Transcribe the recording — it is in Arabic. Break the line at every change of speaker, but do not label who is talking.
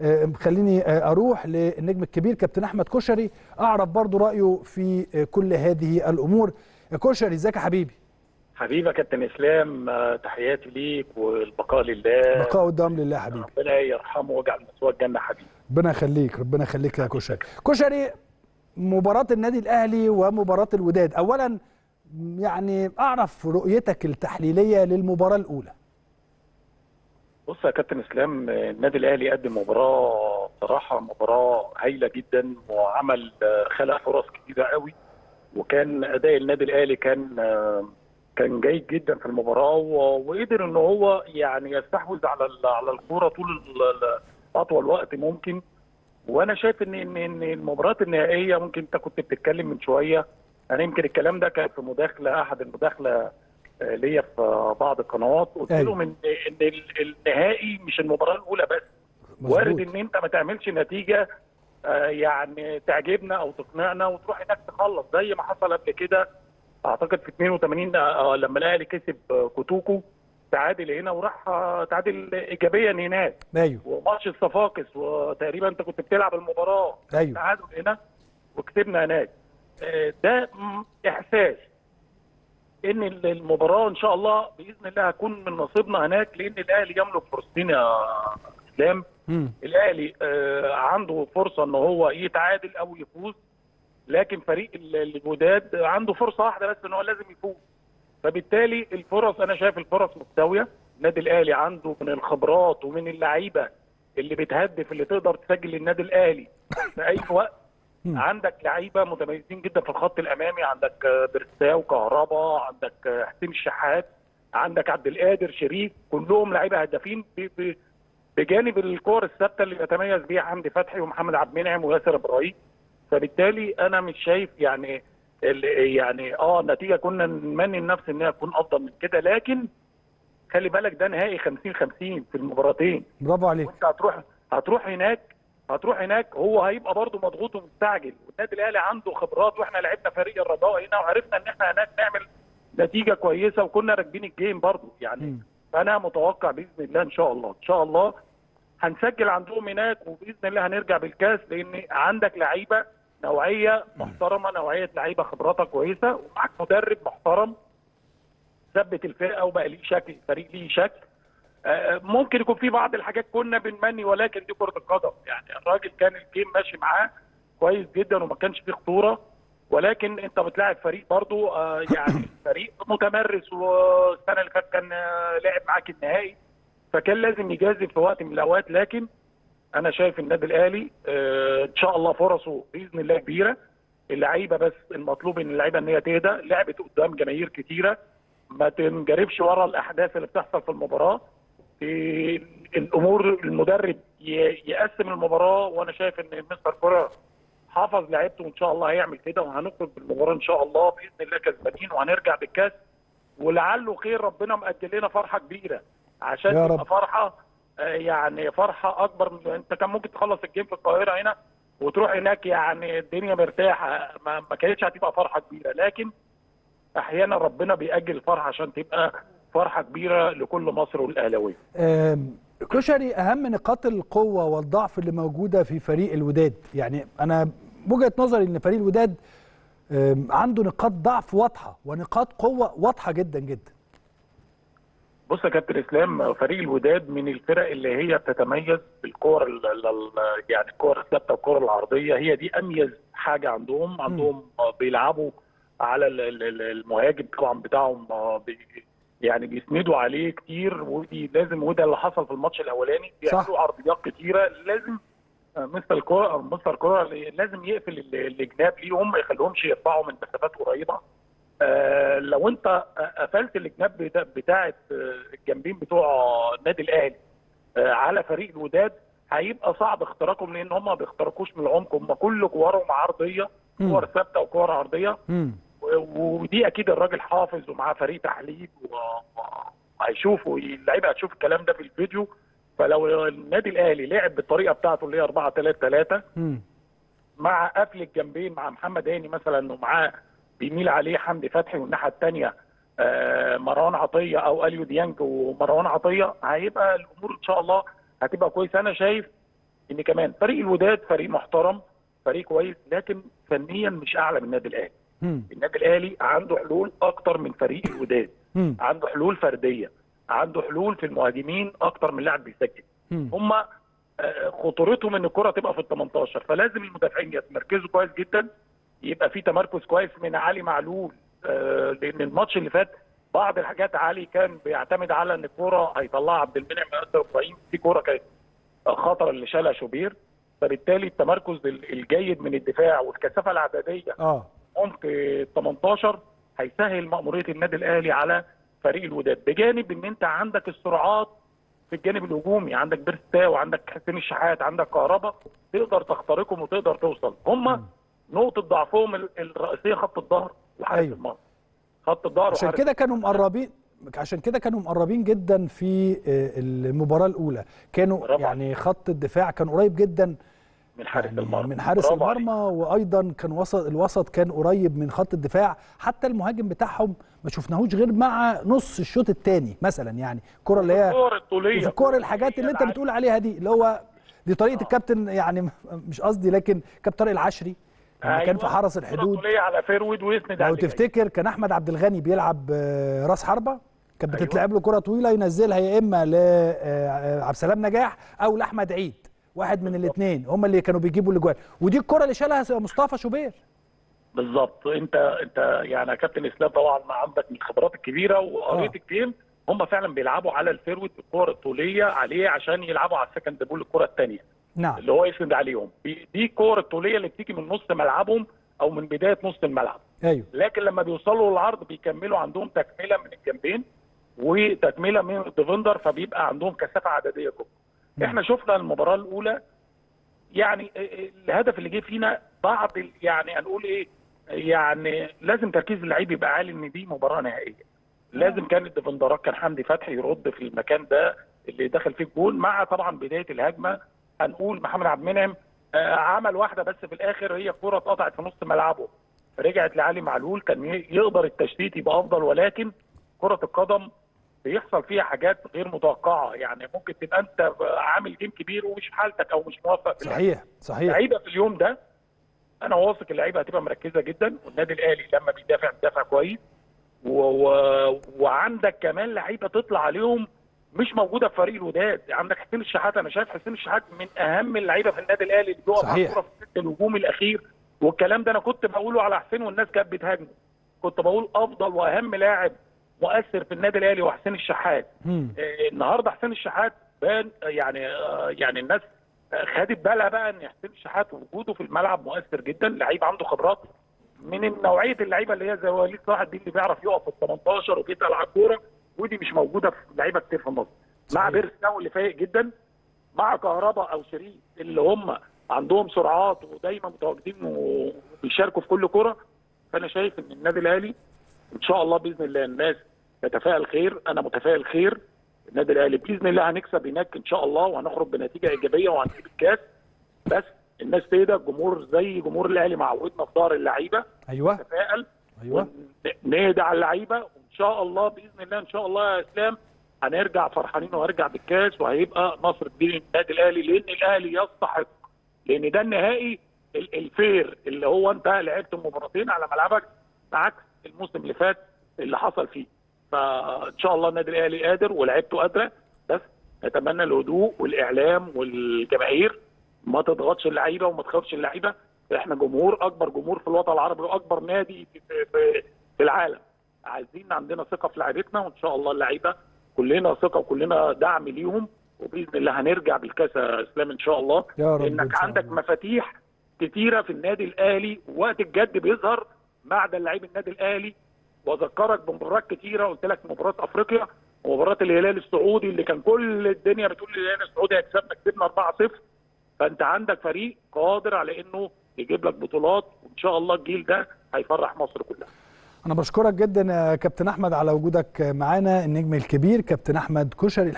آه، خليني آه، أروح للنجم الكبير كابتن أحمد كشري أعرف برضو رأيه في آه، كل هذه الأمور. كشري إزيك يا حبيبي؟
حبيبي يا كابتن إسلام تحياتي ليك والبقاء لله.
بقاء قدام لله يا حبيبي.
ربنا يرحمه ويجعل مسواه الجنه حبيبي.
ربنا يخليك ربنا يخليك يا كشري. كشري مباراة النادي الأهلي ومباراة الوداد. أولا يعني أعرف رؤيتك التحليلية للمباراة الأولى.
بص يا كابتن اسلام النادي الاهلي قدم مباراه صراحة مباراه هايله جدا وعمل آه، خلق فرص كتيره قوي. وكان أداء النادي الاهلي كان آه، كان جيد جدا في المباراه وقدر إن هو يعني يستحوذ على على الكورة طول أطول وقت ممكن. وأنا شايف إن إن إن المباريات النهائية ممكن أنت كنت بتتكلم من شوية. أنا يمكن الكلام ده كان في مداخلة أحد المداخلة ليا في بعض القنوات. قلت
أيوة.
لهم إن إن ال- النهائي مش المباراة الأولى بس. وارد. إن أنت ما تعملش نتيجة آه، يعني تعجبنا أو تقنعنا وتروح هناك تخلص. زي ما حصل قبل كده أعتقد في 82 آه، لما الأهلي كسب كوتوكو تعادل هنا وراح آه، تعادل ايجابيا هناك.
أيوه.
وماتش الصفاقس وتقريبا أنت كنت بتلعب المباراة.
أيوه.
تعادل هنا وكسبنا هناك. ده إحساس. إن ال- المباراة إن شاء الله بإذن الله هتكون من نصيبنا هناك لأن الأهلي يملك فرصتين يا
إسلام.
الأهلي آه، عنده فرصة إن هو يتعادل أو يفوز لكن فريق ال- الوداد عنده فرصة واحدة بس إن هو لازم يفوز فبالتالي الفرص أنا شايف الفرص متساويه النادي الأهلي عنده من الخبرات ومن اللعيبة اللي بتهدف اللي تقدر تسجل للنادي الأهلي في أي وقت. عندك لعيبة متميزين جدا في الخط الأمامي عندك آه، برساو كهربا عندك آه، حسين الشحات عندك عبد القادر شريف كلهم لعيبة هدافين بجانب الكور الثابتة اللي يتميز بيها حمدي فتحي ومحمد عبد المنعم وياسر إبراهيم. فبالتالي أنا مش شايف يعني يعني آه النتيجه كنا نمني النفس إن هي تكون أفضل من كده لكن خلي بالك ده نهائي 50 50 في المباراتين.
برافو عليك.
وأنت هتروح هتروح هناك هتروح هناك هو هيبقى برضه مضغوط ومستعجل. والنادي الأهلي عنده خبرات وإحنا لعبنا فريق الرجاء هنا وعرفنا إن إحنا هناك نعمل نتيجة كويسة وكنا راكبين الجيم برضه. يعني
مم.
فانا متوقع بإذن الله إن شاء الله إن شاء الله هنسجل عندهم هناك وبإذن الله هنرجع بالكاس لأن عندك لعيبة نوعية محترمة نوعية لعيبة خبراتها كويسة ومعاك مدرب محترم ثبت الفرقة وبقى ليه شكل الفريق ليه شكل. ممكن يكون في بعض الحاجات كنا بنمني ولكن دي كرة القدم. يعني الراجل كان الجيم ماشي معاه كويس جدا وما كانش فيه خطورة. ولكن انت بتلاعب فريق برضو آه، يعني فريق متمرس والسنة اللي فاتت كان آه، لعب معاك النهائي. فكان لازم يجازف في وقت من الأوقات. لكن أنا شايف النادي الأهلي آه، إن شاء الله فرصه بإذن الله كبيرة. اللعيبة بس المطلوب إن اللعيبة إن هي تهدى. لعبت قدام جماهير كتيرة. ما تنجرفش ورا الأحداث اللي بتحصل في المباراة. الأمور المدرب يقسم المباراة وأنا شايف إن مستر كولر حافظ لعيبته وإن شاء الله هيعمل كده وهنخرج بالمباراه إن شاء الله بإذن الله كسبانين وهنرجع بالكاس ولعله خير ربنا مأجل لنا فرحة كبيرة عشان تبقى. فرحة آه، يعني فرحة أكبر من أنت كان ممكن تخلص الجيم في القاهرة هنا وتروح هناك يعني الدنيا مرتاحة ما, ما كانتش هتبقى فرحة كبيرة لكن أحيانا ربنا بيأجل الفرحة عشان تبقى فرحة كبيرة لكل مصر
والأهلاوية. كشري أهم نقاط القوة والضعف اللي موجودة في فريق الوداد. يعني أنا وجهة نظري إن فريق الوداد عنده نقاط ضعف واضحة ونقاط قوة واضحة جدا جدا.
بص يا كابتن إسلام فريق الوداد من الفرق اللي هي بتتميز بالكور ال- ال- ال- يعني الكور الثابتة والكور العرضية. هي دي أميز حاجة عندهم. عندهم آه، بيلعبوا على ال- ال- ال- المهاجم طبعا بتاعهم آه، يعني بيسندوا عليه كتير ودي لازم وده اللي حصل في الماتش الأولاني. بيعملوا عرضيات كتيرة لازم آه، مستر الكوره أو مستر الكوره لازم يقفل ال- الجناب ليهم ما يخليهمش يرفعوا من مسافات قريبة. آه، لو انت قفلت الجناب بتا- بتاعه آه، الجنبين بتوع النادي الأهلي آه، على فريق الوداد هيبقى صعب اختراقهم لأن هم ما بيخترقوش من العمق. هم كل كورهم
عرضية.
كور ثابتة وكور عرضية. ودي أكيد الراجل حافظ ومعاه فريق تحليل وهيشوفوا اللعيبة هتشوف الكلام ده في الفيديو فلو النادي الأهلي لعب بالطريقة بتاعته اللي هي 4 3 3
مم.
مع قفل الجنبين مع محمد هاني مثلا ومعاه بيميل عليه حمدي فتحي والناحية الثانية مروان عطية أو أليو ديانج ومروان عطية هيبقى الأمور إن شاء الله هتبقى كويسة أنا شايف إن كمان فريق الوداد فريق محترم فريق كويس لكن فنيا مش أعلى من النادي
الأهلي.
النادي الأهلي عنده حلول أكتر من فريق الوداد. عنده حلول فردية. عنده حلول في المهاجمين أكتر من لاعب بيسجل. هم. خطورتهم إن الكرة تبقى في ال 18 فلازم المدافعين يتمركزوا كويس جدا. يبقى في تمركز كويس من علي معلول آه، لأن الماتش اللي فات بعض الحاجات علي كان بيعتمد على إن الكوره هيطلعها عبد المنعم ياسر إبراهيم. في كوره كانت خطر اللي شالها شوبير. فبالتالي التمركز ال- الجيد من الدفاع والكثافة العددية
آه.
عمق 18 هيسهل مأمورية النادي الأهلي على فريق الوداد. بجانب إن أنت عندك السرعات في الجانب الهجومي عندك بيرستاو وعندك حسين الشحات عندك كهربا تقدر تخترقهم وتقدر توصل. هم نقطة ضعفهم ال- الرئيسية خط الظهر وحارس
أيوة.
المرمى. خط الظهر
عشان كده كانوا مقربين عشان كده كانوا مقربين جدا في آه، المباراة الأولى. كانوا يعني خط الدفاع كان قريب جدا
من حارس
يعني
المرمى
من حارس. المرمى وأيضا كان وسط الوسط كان قريب من خط الدفاع حتى المهاجم بتاعهم ما شفناهوش غير مع نص الشوط الثاني مثلا يعني الكرة اللي هي
الكور الطولية
وفي الكور الحاجات اللي
أنت.
بتقول عليها دي اللي هو دي طريقة الكابتن يعني مش قصدي لكن كابتن طارق العشري لما كان في
أيوة.
حرس الحدود
على forward ويسند له.
تفتكر كان أحمد عبد الغني بيلعب آه، راس حربة كانت
أيوة.
بتتلعب له كرة طويلة ينزلها يا إما لعبد السلام نجاح أو لأحمد عيد واحد من الاثنين هم اللي كانوا بيجيبوا الاجوان ودي الكرة اللي شالها مصطفى شوبير.
بالظبط. انت انت يعني يا كابتن اسلام طبعا ما عندك من الخبرات الكبيرة وقريت
آه.
ال game هم فعلا بيلعبوا على ال forward الكور الطوليه عليه عشان يلعبوا على ال second ball الكرة الثانية
نعم.
اللي هو يسند عليهم. دي دي الكور الطوليه اللي بتيجي من نص ملعبهم أو من بداية نص الملعب.
أيوه.
لكن لما بيوصلوا للعرض بيكملوا عندهم تكملة من الجنبين وتكملة من ال defender فبيبقى عندهم كثافة عددية جوه. إحنا شفنا المباراة الأولى يعني الهدف اللي جه فينا بعض يعني هنقول إيه يعني لازم تركيز اللعيب يبقى عالي إن دي مباراة نهائية. لازم كان ال defenderات كان حمدي فتحي يرد في المكان ده اللي دخل فيه الجول مع طبعا بداية الهجمة هنقول محمد عبد المنعم آه، عمل واحدة بس في الآخر هي الكرة اتقطعت في نص ملعبه. رجعت لعلي معلول كان يقدر التشتيت يبقى أفضل ولكن كرة القدم بيحصل فيها حاجات غير متوقعة. يعني ممكن تبقى انت عامل game كبير ومش في حالتك أو مش موفق.
صحيح صحيح.
اللعيبة في اليوم ده أنا واثق اللعيبة هتبقى مركزة جدا والنادي الأهلي لما بيدافع بيدافع كويس. و... و... وعندك كمان لعيبة تطلع عليهم مش موجودة في فريق الوداد. عندك حسين الشحات أنا شايف حسين الشحات من أهم اللعيبة في النادي الأهلي اللي بيقف على. الكوره في الست الهجومي الأخير. والكلام ده أنا كنت بقوله على حسين والناس كانت بتهاجمه. كنت بقول أفضل وأهم لاعب مؤثر في النادي الأهلي هو حسين الشحات. آه، النهارده حسين الشحات بان يعني آه، يعني الناس آه، خدت بالها بقى إن حسين الشحات وجوده في الملعب مؤثر جدا لعيب عنده خبرات من نوعيه اللعيبة اللي هي زي وليد صلاح دي اللي بيعرف يقف في ال 18 وبيتقل على الكوره ودي مش موجودة في لعيبة كتير في مصر مع. بيرساو اللي فايق جدا مع كهربا أو شريف اللي هم عندهم سرعات ودايما متواجدين وبيشاركوا في كل كره فأنا شايف إن النادي الأهلي إن شاء الله بإذن الله الناس تتفائل خير. أنا متفائل خير. النادي الأهلي بإذن الله هنكسب هناك إن شاء الله وهنخرج بنتيجة إيجابية وهنجيب الكاس. بس الناس تهدى. الجمهور زي جمهور الأهلي معودنا في ظهر اللعيبة.
أيوه.
نتفائل أيوه. نهدى على اللعيبة. وإن شاء الله بإذن الله إن شاء الله يا إسلام هنرجع فرحانين وهنرجع بالكاس وهيبقى نصر كبير للنادي الأهلي. لأن الأهلي يستحق. لأن ده النهائي ال- الفير اللي هو انت لعبت مباراتين على ملعبك. عكس الموسم اللي فات اللي حصل فيه. فإن شاء الله النادي الأهلي قادر ولعبته قادرة بس نتمنى الهدوء والإعلام والجماهير ما تضغطش اللعيبة وما تخافش اللعيبة. إحنا جمهور أكبر جمهور في الوطن العربي وأكبر نادي في, العالم. عايزين عندنا ثقة في لعيبتنا وإن شاء الله اللعيبة كلنا ثقة وكلنا دعم ليهم وبإذن الله هنرجع بالكأس يا اسلام إن شاء الله.
يا رب إن
لانك
شاء
عندك
الله.
مفاتيح كتيرة في النادي الأهلي وقت الجد بيظهر معدن لعيب النادي الاهلي واذكرك بمباريات كتيرة قلت لك مباراه افريقيا ومباراه الهلال السعودي اللي كان كل الدنيا بتقول الهلال السعودي هيكسبنا كسبنا 4-0 فأنت عندك فريق قادر على إنه يجيب لك بطولات وإن شاء الله الجيل ده هيفرح مصر كلها.
أنا بشكرك جدا كابتن أحمد على وجودك معانا النجم الكبير كابتن أحمد كشري.